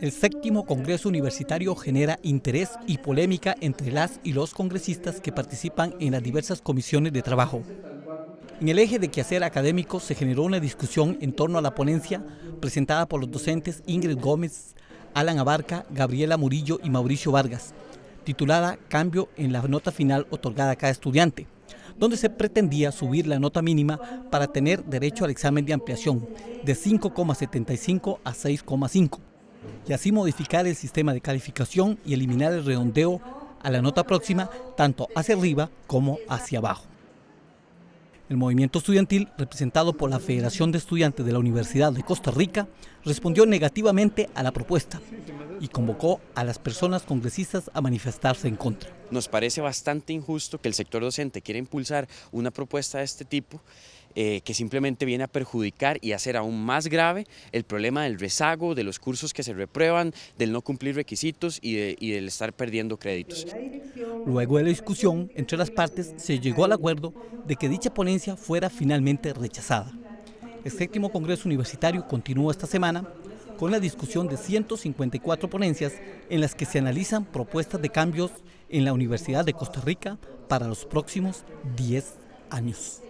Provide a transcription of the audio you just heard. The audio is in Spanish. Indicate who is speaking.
Speaker 1: El séptimo Congreso Universitario genera interés y polémica entre las y los congresistas que participan en las diversas comisiones de trabajo. En el eje de quehacer académico se generó una discusión en torno a la ponencia presentada por los docentes Ingrid Gómez, Alan Abarca, Gabriela Murillo y Mauricio Vargas, titulada Cambio en la nota final otorgada a cada estudiante, donde se pretendía subir la nota mínima para tener derecho al examen de ampliación de 5,75 a 6,5 y así modificar el sistema de calificación y eliminar el redondeo a la nota próxima tanto hacia arriba como hacia abajo. El movimiento estudiantil, representado por la Federación de Estudiantes de la Universidad de Costa Rica, respondió negativamente a la propuesta y convocó a las personas congresistas a manifestarse en contra.
Speaker 2: Nos parece bastante injusto que el sector docente quiera impulsar una propuesta de este tipo eh, que simplemente viene a perjudicar y hacer aún más grave el problema del rezago, de los cursos que se reprueban, del no cumplir requisitos y, y del estar perdiendo créditos.
Speaker 1: Luego de la discusión entre las partes se llegó al acuerdo de que dicha ponencia fuera finalmente rechazada. El séptimo Congreso Universitario continúa esta semana con la discusión de 154 ponencias en las que se analizan propuestas de cambios en la Universidad de Costa Rica para los próximos 10 años.